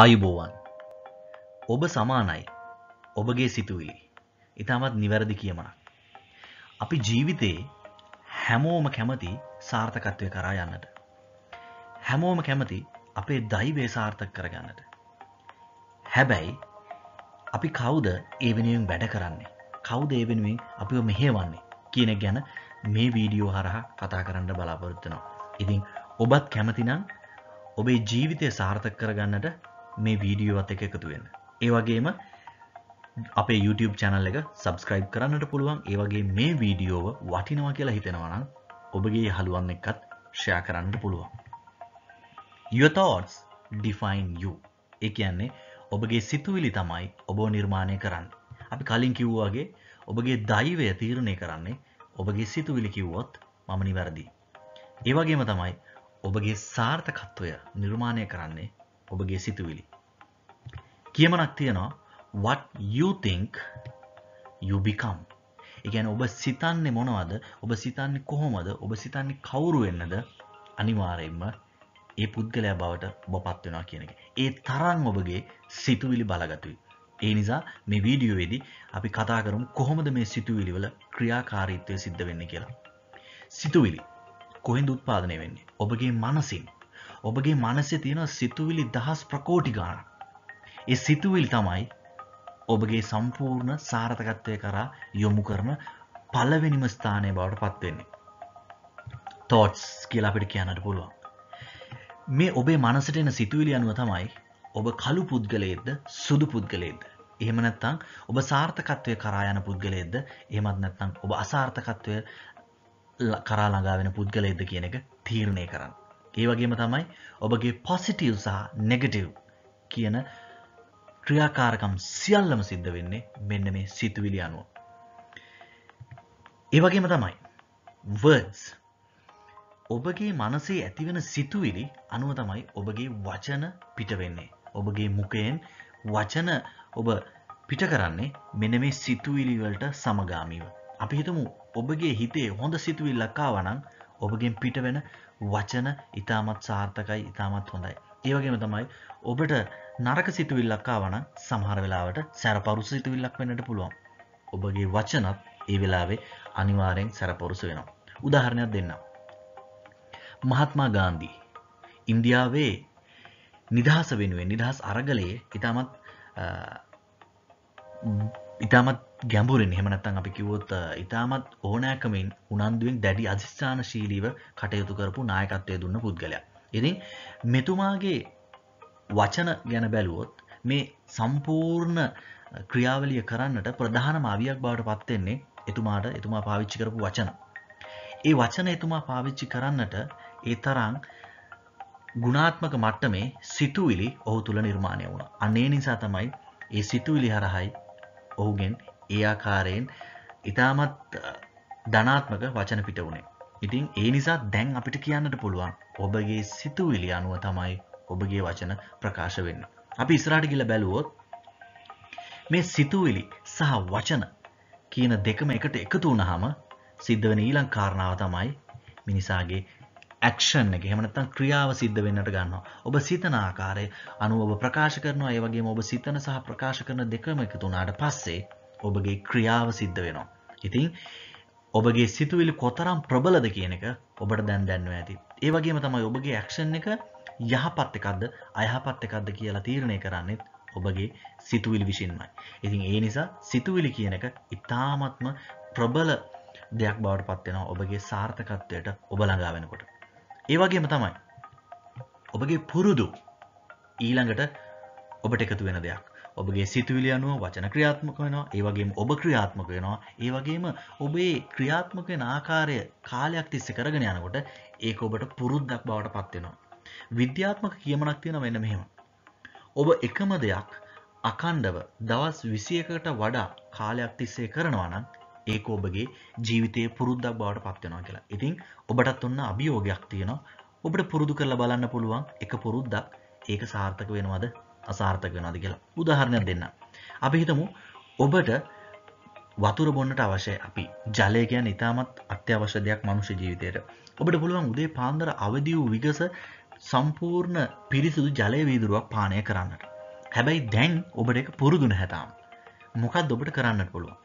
ආයුබෝවන්. ඔබ සමානයි. ඔබගේ සිතුවිලි. ඉතාමත් නිවැරදි කියමනක්. අපි ජීවිතයේ හැමෝම කැමති සාර්ථකත්වය කරා යන්නට. හැමෝම කැමති අපේ දෛවේ සාර්ථක කරගන්නට. හැබැයි අපි කවුද ඒ වෙනුවෙන් වැඩ කරන්නේ? කවුද ඒ වෙනුවෙන් අපිව මෙහෙවන්නේ කියන එක ගැන මේ වීඩියෝ හරහා කතා කරන්න බලාපොරොත්තු වෙනවා. ඉතින් ඔබත් කැමතිනම් ඔබේ ජීවිතය සාර්ථක කරගන්නට මේ වීඩියෝවත් එක එකතු වෙන්න. ඒ වගේම අපේ YouTube channel එක subscribe කරන්නට පුළුවන්. ඒ වගේ මේ වීඩියෝව වටිනවා කියලා හිතෙනවා නම් ඔබගේ යහළුවන් එක්කත් share කරන්න පුළුවන්. Your thoughts define you. ඒ කියන්නේ ඔබගේ සිතුවිලි තමයි ඔබව නිර්මාණය කරන්නේ. අපි කලින් කිව්වා වගේ ඔබගේ දෛවය තීරණය කරන්නේ ඔබගේ සිතුවිලි කිව්වොත් මම නිවැරදි. ඒ වගේම තමයි ඔබගේ සාර්ථකත්වය නිර්මාණය කරන්නේ ඔබගේ සිතුවිලි. කියමනක් තියෙනවා what you think you become. ඒ කියන්නේ ඔබ සිතන්නේ මොනවද? ඔබ සිතන්නේ කොහොමද? ඔබ සිතන්නේ කවුරු වෙන්නද? අනිවාර්යයෙන්ම ඒ පුද්ගලයා බවට ඔබපත් වෙනවා කියන එක. ඒ තරම් ඔබගේ සිතුවිලි බලගතුයි. ඒ නිසා මේ වීඩියෝවේදී අපි කතා කරමු කොහොමද මේ සිතුවිලි වල ක්‍රියාකාරීත්වය සිද්ධ වෙන්නේ කියලා. සිතුවිලි කොහෙන්ද උත්පාදනය වෙන්නේ? ඔබගේ මනසින්. ඔබගේ මනසේ තියෙන සිතුවිලි දහස් ප්‍රකෝටි ගාණක්. ඒ සිතුවිලි තමයි ඔබගේ සම්පූර්ණ සාර්ථකත්වය කරා යොමු කරන පළවෙනිම ස්ථානය බවට පත් වෙන්නේ. thoughts කියලා අපිට කියන්නට පුළුවන්. මේ ඔබේ මනසට එන සිතුවිලි අනුව තමයි ඔබ කළු පුද්ගලයෙක්ද සුදු පුද්ගලයෙක්ද එහෙම නැත්නම් ඔබ සාර්ථකත්වයේ කරා යන පුද්ගලයෙක්ද එහෙමත් නැත්නම් ඔබ අසාර්ථකත්වය කරා ළඟා වෙන පුද්ගලයෙක්ද කියන එක තීරණය කරන්න. ඒ වගේම තමයි ඔබගේ පොසිටිව් සහ නෙගටිව් කියන ක්‍රියාකාරකම් සියල්ලම සිද්ධ වෙන්නේ මෙන්න මේ සිතුවිලි අනුව. ඒ වගේම තමයි words ඔබගේ මනසේ ඇතිවෙන සිතුවිලි අනුව තමයි ඔබගේ වචන පිට වෙන්නේ. ඔබගේ මුඛයෙන් වචන ඔබ පිට කරන්නේ මෙන්න මේ සිතුවිලි වලට සමගාමීව. අපි හිතමු ඔබගේ හිතේ හොඳ සිතුවිල්ලක් ආවනම් ඔබගෙන් පිට වෙන වචන ඊටමත් සාර්ථකයි ඊටමත් හොඳයි. ඒ වගේම තමයි ඔබට නරක සිතුවිල්ලක් ආවනම් සමහර වෙලාවට සැරපරුස සිතුවිල්ලක් වෙන්නට පුළුවන්. ඔබගේ වචනත් ඒ වෙලාවේ අනිවාර්යෙන් සැරපරුස වෙනවා. උදාහරණයක් දෙන්නම්. මහත්මා ගාන්ධී ඉන්දියාවේ නිදහස වෙනුවෙන් නිදහස් අරගලයේ ඊටමත් ඉතාමත් ගැඹුරින් එහෙම නැත්නම් අපි කිව්වොත් ඉතාමත් ඕනෑකමින් උනන්දුවෙන් දැඩි අධිෂ්ඨානශීලීව කටයුතු කරපු නායකත්වය දුන්න පුද්ගලයා. ඉතින් මෙතුමාගේ වචන ගැන බැලුවොත් මේ සම්පූර්ණ ක්‍රියාවලිය කරන්නට ප්‍රධානම අවියක් බවට පත් වෙන්නේ එතුමාට එතුමා පාවිච්චි කරපු වචන. ඒ වචන එතුමා පාවිච්චි කරන්නට ඒ තරම් ගුණාත්මක මට්ටමේ සිතුවිලි ඔහු තුල නිර්මාණය වුණා. අන්න ඒ නිසා තමයි ඒ සිතුවිලි හරහයි ඔහුගෙන් ඒ ආකාරයෙන් ඉතාමත් ධනාත්මක වචන පිට වුණේ. ඉතින් ඒ නිසා දැන් අපිට කියන්නට පුළුවන් ඔබගේ සිතුවිලි අනුව තමයි ඔබගේ වචන ප්‍රකාශ වෙන්නේ. අපි ඉස්සරහට ගිහලා බැලුවොත් මේ සිතුවිලි සහ වචන කියන දෙකම එකට එකතු වුණාම සිද්ධ වෙන ඊළඟ කාරණාව තමයි මිනිසාගේ ඇක්ෂන් එක එහෙම නැත්නම් ක්‍රියාව සිද්ධ වෙන්නට ගන්නවා. ඔබ සිතන ආකාරය අනුව ඔබ ප්‍රකාශ කරනවා. ඒ වගේම ඔබ සිතන සහ ප්‍රකාශ කරන දෙකම එකතු වුණාට පස්සේ ඔබගේ ක්‍රියාව සිද්ධ වෙනවා. ඉතින් ඔබගේ සිතුවිලි කොතරම් ප්‍රබලද කියන එක ඔබට දැන් දැනනවා ඇති. ඒ වගේම තමයි ඔබගේ ඇක්ෂන් එක යහපත් එකක්ද අයහපත් එකක්ද කියලා තීරණය කරන්නේත් ඔබගේ සිතුවිලි විසින්මයි. ඉතින් ඒ නිසා සිතුවිලි කියන එක ඉතාමත්ම ප්‍රබල දෙයක් බවට පත් වෙනවා ඔබගේ සාර්ථකත්වයට ඔබ ළඟා වෙනකොට. ඒ වගේම තමයි ඔබගේ පුරුදු ඊළඟට ඔබට එකතු වෙන දෙයක්. ඔබගේ සිතුවිලි අනුව වචන ක්‍රියාත්මක වෙනවා. ඒ වගේම ඔබ ක්‍රියාත්මක වෙනවා. ඒ වගේම ඔබේ ක්‍රියාත්මක වෙන ආකාරය කාලයක් තිස්සේ කරගෙන යනකොට ඒක ඔබට පුරුද්දක් බවට පත් වෙනවා. විද්‍යාත්මක කියමනක් තියෙනවා මෙන්න මෙහෙම. ඔබ එකම දෙයක් අකණ්ඩව දවස් 21කට වඩා කාලයක් තිස්සේ කරනවා නම් ඒක ඔබගේ ජීවිතයේ පුරුද්දක් බවට පත් වෙනවා කියලා. ඉතින් ඔබටත් ඔන්න අභියෝගයක් තියෙනවා. ඔබට පුරුදු කරලා බලන්න පුළුවන් එක පුරුද්දක් ඒක සාර්ථක වෙනවද අසාර්ථක වෙනවද කියලා. උදාහරණයක් දෙන්න. අපි හිතමු ඔබට වතුර බොන්නට අවශ්‍යයි. අපි ජලය කියන්නේ ඉතාමත් අත්‍යවශ්‍ය දෙයක් මනුෂ්‍ය ජීවිතයට. ඔබට පුළුවන් උදේ පාන්දර අවදි වූ විගස සම්පූර්ණ පිරිසිදු ජලය වීදුරුවක් පානය කරන්නට. හැබැයි දැන් ඔබට එක පුරුදුන හැතාම්. මොකක්ද ඔබට කරන්නට පුළුවන්.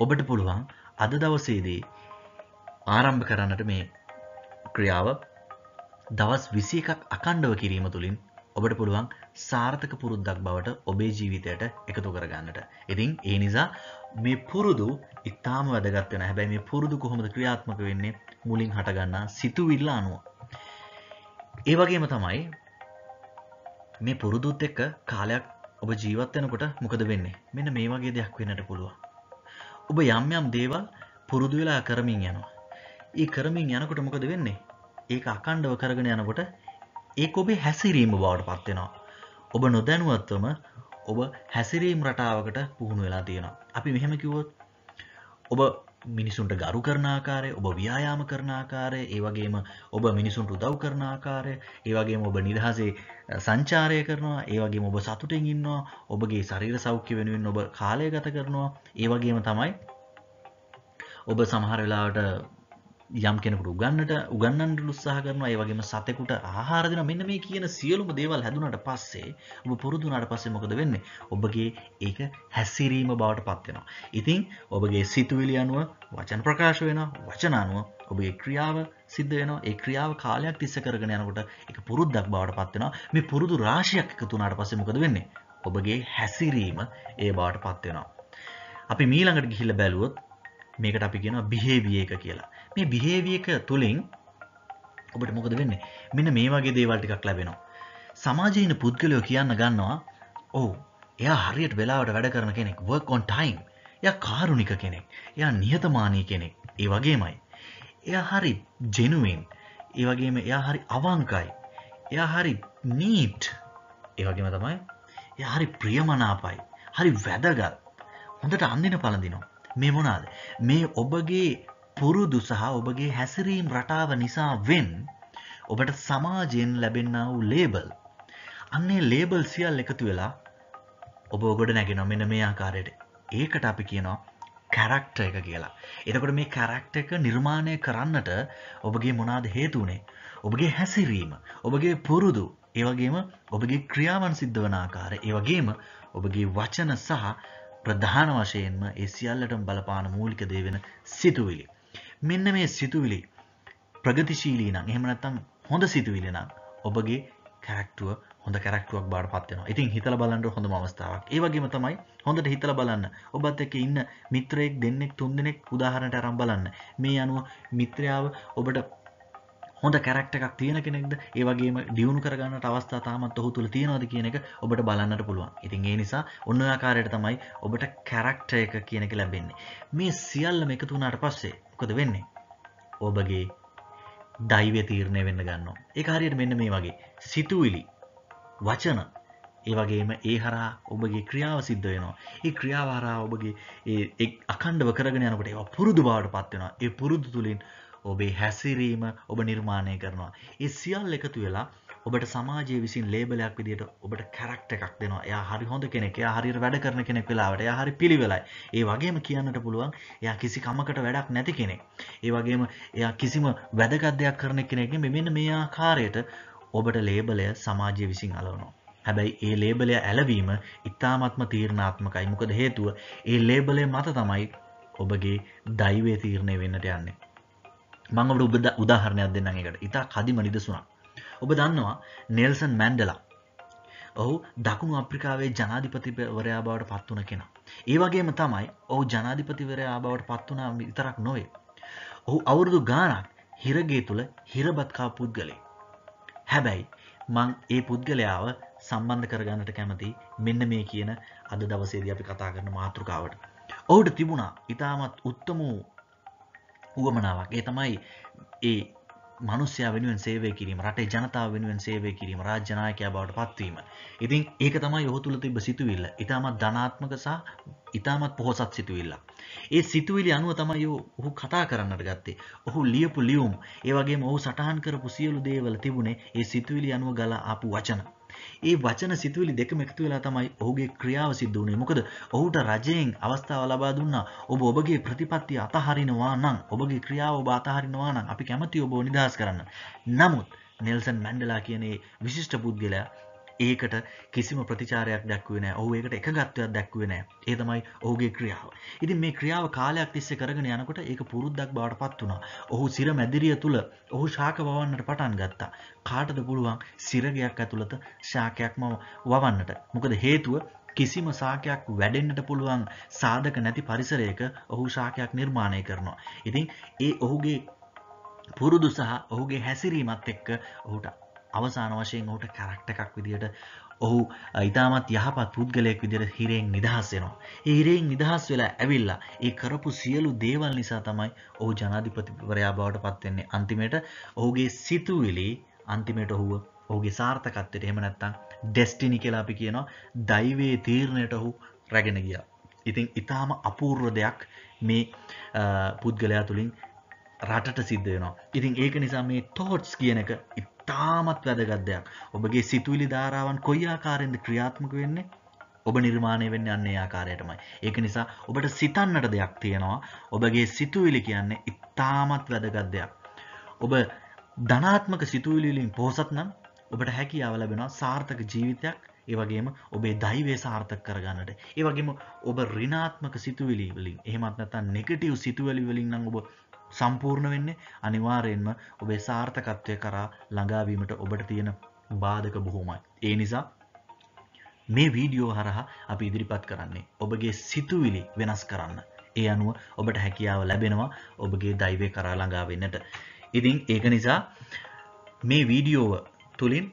ඔබට පුළුවන් අද දවසේදී ආරම්භ කරන්නට මේ ක්‍රියාව දවස් විසි එකක් අකණ්ඩව කිරීම තුළින් ඔබට පුළුවන් සාර්ථක පුරුද්දක් බවට ඔබේ ජීවිතයට එකතු කරගන්නට. ඉතින් ඒ නිසා මේ පුරුදු ඉතාම වැදගත් වෙන හැබැයි මේ පුරුදු කොහොමද ක්‍රියාත්මක වෙන්නේ මුලින් හටගන්නා සිතුවිල්ල අනුව. ඒ වගේම තමයි මේ පුරුදුත් එක්ක කාලයක් ඔබ ජීවත් වෙනකොට මොකද වෙන්නේ? මෙන්න මේ වගේ දෙයක් වෙන්නට පුළුවන්. ඔබ යම් යම් දේවල් පුරුදු වෙලා කරමින් යනවා. ඒ කරමින් යනකොට මොකද වෙන්නේ? ඒක අකණ්ඩව කරගෙන යනකොට ඒක ඔබේ හැසිරීම බවට පත් වෙනවා. ඔබ නොදැනුවත්වම ඔබ හැසිරීම් රටාවකට පුහුණු වෙලා තියෙනවා. අපි මෙහෙම කිව්වොත් ඔබ මිනිසුන්ට ගරු කරන ආකාරය, ඔබ ව්‍යායාම කරන ආකාරය, ඒ වගේම ඔබ මිනිසුන්ට උදව් කරන ආකාරය, ඒ වගේම ඔබ නිදහසේ සංචාරය කරනවා, ඒ වගේම ඔබ සතුටින් ඉන්නවා, ඔබගේ ශරීර සෞඛ්‍ය වෙනුවෙන් ඔබ කාලය ගත කරනවා, ඒ වගේම තමයි ඔබ සමහර වෙලාවට යම් කෙනෙකුට උගන්නට උගන්නන්නට උත්සාහ කරනවා ඒ වගේම සතෙකුට ආහාර දෙනවා. මෙන්න මේ කියන සියලුම දේවල් හැදුනට පස්සේ ඔබ පුරුදු වුණාට පස්සේ මොකද වෙන්නේ? ඔබගේ ඒක හැසිරීම බවට පත් වෙනවා. ඉතින් ඔබගේ සිතුවිලි අනුව වචන ප්‍රකාශ වෙනවා. වචන අනුව ඔබගේ ක්‍රියාව සිද්ධ වෙනවා. ඒ ක්‍රියාව කාලයක් තිස්සේ කරගෙන යනකොට ඒක පුරුද්දක් බවට පත් වෙනවා. මේ පුරුදු රාශියක් එකතු වුණාට පස්සේ මොකද වෙන්නේ? ඔබගේ හැසිරීම ඒ බවට පත් වෙනවා. අපි මීළඟට ගිහිල්ලා බැලුවොත් මේකට අපි කියනවා බිහේවිය එක කියලා. මේ බිහේවිය එක තුළින් ඔබට මොකද වෙන්නේ? මෙන්න මේ වගේ දේවල් ටිකක් ලැබෙනවා. සමාජයේ ඉන්න පුද්ගලයෝ කියන්න ගන්නවා ඔව් එයා හරියට වෙලාවට වැඩ කරන කෙනෙක් work on time. එයා කාරුණික කෙනෙක්. එයා නිහතමානී කෙනෙක්. ඒ වගේමයි. එයා හරි ජෙනුවෙන් ඒ වගේම එයා හරි අවංකයි. එයා හරි නීට් ඒ වගේම තමයි එයා හරි ප්‍රියමනාපයි. හරි වැදගත්. හොඳට අන්දින පළඳිනවා. මේ මොනාද? මේ ඔබගේ පුරුදු සහ ඔබගේ හැසිරීම් රටාව නිසා වෙන් ඔබට සමාජයෙන් ලැබෙන්නා වූ ලේබල් අන්නේ ලේබල් සියල් එකතු වෙලා ඔබ ගොඩ නැගෙන මෙන මේ ආකාරයට ඒකට අපි කියනවා කැරක්ට එක කියලා. එතකොට මේ කැරක්ට එක නිර්මාණය කරන්නට ඔබගේ මොනාද හේතුනේ ඔබගේ හැසිරීම ඔබගේ පුරුදු ඒවගේම ඔබගේ ක්‍රියාවන් සිද්ධ වන ආකාර ඒවගේම ඔබගේ වචන සහ ප්‍රධාන වශයෙන්ම ඒ සියල්ලටම බලපාන මූලික දේ වෙන සිතුවිලි. මෙන්න මේ සිතුවිලි ප්‍රගතිශීලී නම් එහෙම නැත්නම් හොඳ සිතුවිලි නම් ඔබගේ කැරක්ටුව හොඳ කැරක්ටුවක් බාට පත් වෙනවා. ඉතින් හිතලා බලන්න හොඳම අවස්ථාවක්. ඒ වගේම තමයි හොඳට හිතලා බලන්න. ඔබත් එක්ක ඉන්න මිත්‍රයෙක් දෙන්නෙක් තුන්දෙනෙක් උදාහරණයට අරන් බලන්න. මේ අනුව මිත්‍රයාව ඔබට හොඳ කැරක්ට එකක් තියෙන කෙනෙක්ද? ඒ වගේම දියුණු කරගන්නට අවස්ථා තාමත් ඔහු තුළ තියෙනවද කියන එක ඔබට බලන්නට පුළුවන්. ඉතින් ඒ නිසා ඔන්න ආකාරයට තමයි ඔබට කැරක්ටර් එක කියන එක ලැබෙන්නේ. මේ සියල්ලම එකතු වුණාට පස්සේ මොකද වෙන්නේ? ඔබගේ දෛවය තීරණය වෙන්න ගන්නවා. ඒ හරියට මෙන්න මේ වගේ. සිතුවිලි වචන ඒ වගේම ඒ හරහා ඔබගේ ක්‍රියාව සිද්ධ වෙනවා. ඒ ක්‍රියාව හරහා ඔබගේ ඒ අකණ්ඩව කරගෙන යනකොට ඒවා පුරුදු බවට පත් වෙනවා. ඒ පුරුදු තුලින් ඔබේ හැසිරීම ඔබ නිර්මාණය කරනවා ඒ සියල්ල එකතු වෙලා ඔබට සමාජයේ විසින් ලේබලයක් විදිහට ඔබට කැරක්ටර් එකක් දෙනවා. එයා හරි හොඳ කෙනෙක්. එයා හරියට වැඩ කරන කෙනෙක් වෙලාවට. එයා හරි පිළිවෙලයි. ඒ වගේම කියන්නට පුළුවන් එයා කිසි කමකට වැඩක් නැති කෙනෙක්. ඒ වගේම එයා කිසිම වැදගත් දෙයක් කරන කෙනෙක් නෙමෙයි. මෙන්න මේ ආකාරයට ඔබට ලේබලය සමාජය විසින් අලවනවා. හැබැයි ඒ ලේබලය ඇලවීම ඉතාමත්ම තීරණාත්මකයි. මොකද හේතුව ඒ ලේබලය මත තමයි ඔබගේ දෛවය තීරණය වෙන්නට යන්නේ. මම ඔබට උදාහරණයක් දෙන්නම් ඒකට. ඉතා කදිම නිදසුනක්. ඔබ දන්නවා නෙල්සන් මැන්ඩලා ඔහු දකුණු අප්‍රිකාවේ ජනාධිපතිවරයා බවට පත් වුණ කෙනා. ඒ වගේම තමයි ඔහු ජනාධිපතිවරයා බවට පත් වුණා විතරක් නොවේ. ඔහු අවුරුදු ගාණක් හිරගේ තුල හිරබත් කා පුද්ගලෙක්. හැබැයි මං ඒ පුද්ගලයාව සම්බන්ධ කරගන්නට කැමති මෙන්න මේ කියන අද දවසේදී අපි කතා කරන මාතෘකාවට. ඔහුට තිබුණා ඊටමත් උත්තම උවමනාවක්. ඒ තමයි ඒ මනුස්්‍යයා වෙනුවෙන් සේවය කිරීම රටේ ජනතාව වෙනුවෙන් සේවය කිරීම රාජ්‍ය නායකයා බවට පත්වීම. ඉතින් ඒක තමයි ඔහු තුළ තිබ සිතුවිල්ල. ඉතාමත් ධනාත්මක සහ ඉතාමත් පොහොසත් සිතුවිල්ල. ඒ සිතුවිලි අනුව තමයි ඔහු කතා කරන්නට ගත්තේ. ඔහු ලියපු ලියුම් ඒ වගේම ඔහු සටහන් කරපු සියලු දේවල් තිබුණේ ඒ සිතුවිලි අනුව ගලා ආපු වචන. ඒ වචන සිතුවිලි දෙකම එකතු වෙලා තමයි ඔහුගේ ක්‍රියාව සිද්ධ වුණේ. මොකද ඔහුට රජයෙන් අවස්ථාව ලබා දුන්නා. ඔබ ඔබගේ ප්‍රතිපත්තිය අතහරිනවා නම්, ඔබගේ ක්‍රියාව ඔබ අතහරිනවා නම් අපි කැමති ඔබ නිදහස් කරන්න. නමුත් නෙල්සන් මැන්ඩලා කියන විශිෂ්ට පුද්ගලයා ඒකට කිසිම ප්‍රතිචාරයක් දැක්වේ නෑ ඔහු ඒකට එකගත්වයක් දැක්වේ නෑ ඒ තමයි ඔහුගේ ක්‍රියාව. ඉතින් මේ ක්‍රියාව කාලයක් තිස්සේ කරගෙන යනකොට ඒක පුරුද්දක් බවට පත් වුණා. ඔහු සිර මැදිරිය තුල ඔහු ශාක වවන්නට පටන් ගත්තා. කාටද පුළුවන් සිරගයක් ඇතුළත ශාකයක්ම වවන්නට. මොකද හේතුව කිසිම ශාකයක් වැඩෙන්නට පුළුවන් සාධක නැති පරිසරයක ඔහු ශාකයක් නිර්මාණය කරනවා. ඉතින් ඒ ඔහුගේ පුරුදු සහ ඔහුගේ හැසිරීමත් එක්ක ඔහුට අවසාන වශයෙන් ඔහුට කැරක්ට එකක් විදියට ඔහු ඉතාමත් යහපත් පුද්ගලයෙක් විදිහට හිරෙන් නිදහස් වෙනවා. ඒ හිරෙන් නිදහස් වෙලා ඇවිල්ලා ඒ කරපු සියලු දේවල් නිසා තමයි ඔහු ජනාධිපතිවරයා බවට පත් වෙන්නේ. අන්තිමේට ඔහුගේ සිතුවිලි අන්තිමේට ඔහුව ඔහුගේ සාර්ථකත්වයට එහෙම නැත්නම් ඩෙස්ටිනි කියලා අපි කියනවා දෛවයේ තීරණයට ඔහු රැගෙන ගියා. ඉතින් ඊටාම අපූර්ව දෙයක් මේ පුද්ගලයා තුලින් රටට සිද්ධ වෙනවා. ඉතින් ඒක නිසා මේ තෝට්ස් කියන එක ඉතාමත් වැදගත් දෙයක්. ඔබගේ සිතුවිලි ධාරාවන් කොයි ආකාරයෙන්ද ක්‍රියාත්මක වෙන්නේ? ඔබ නිර්මාණය වෙන්නේ අන්න ඒ ආකාරයටමයි. ඒක නිසා ඔබට සිතන්නට දෙයක් තියෙනවා. ඔබගේ සිතුවිලි කියන්නේ ඉතාමත් වැදගත් දෙයක්. ඔබ ධනාත්මක සිතුවිලි වලින් පොහසත් නම් ඔබට හැකියාව ලැබෙනවා සාර්ථක ජීවිතයක් ඒ වගේම ඔබේ දෛවය සාර්ථක කරගන්නට. ඒ වගේම ඔබ ඍණාත්මක සිතුවිලි වලින් එහෙමත් නැත්නම් නෙගටිව් සිතුවිලි වලින් නම් ඔබ සම්පූර්ණ වෙන්නේ අනිවාර්යෙන්ම ඔබේ සාර්ථකත්වය කරා ළඟාවීමට ඔබට තියෙන බාධක බොහෝමයි. ඒ නිසා මේ වීඩියෝ හරහා අපි ඉදිරිපත් කරන්නේ ඔබගේ සිතුවිලි වෙනස් කරන්න. ඒ අනුව ඔබට හැකියාව ලැබෙනවා ඔබගේ දෛවය කරා ළඟා වෙන්නට. ඉතින් ඒක නිසා මේ වීඩියෝව තුලින්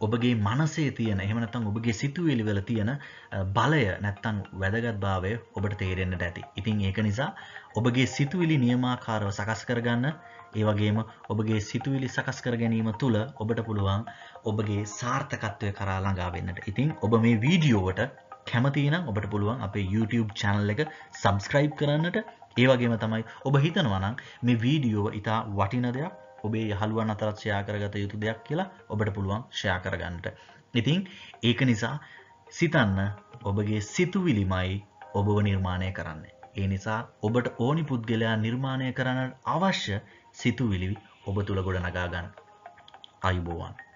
ඔබගේ මනසේ තියෙන එහෙම නැත්නම් ඔබගේ සිතුවිලි වල තියෙන බලය නැත්නම් වැදගත්භාවය ඔබට තේරෙන්නට ඇති. ඉතින් ඒක නිසා ඔබගේ සිතුවිලි නියමාකාරව සකස් කරගන්න ඒ වගේම ඔබගේ සිතුවිලි සකස් කර ගැනීම තුළ ඔබට පුළුවන් ඔබගේ සාර්ථකත්වය කරා ළඟා වෙන්නට. ඉතින් ඔබ මේ වීඩියෝවට කැමති නම් ඔබට පුළුවන් අපේ YouTube channel එක subscribe කරන්නට. ඒ වගේම තමයි ඔබ හිතනවා නම් මේ වීඩියෝව ඉතා වටින දෙයක් ඔබේ යහළුවන් අතරත් ෂෙයා කරගත යුතු දෙයක් කියලා ඔබට පුළුවන් ෂෙයා කරගන්නට. ඉතින් ඒක නිසා සිතන්න ඔබගේ සිතුවිලිමයි ඔබව නිර්මාණය කරන්නේ. ඒ නිසා ඔබට ඕනි පුද්ගලයා නිර්මාණය කරන්න අවශ්‍ය සිතුවිලි ඔබ තුළ ගොඩනගා ගන්න. අයිබෝවන්